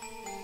Bye.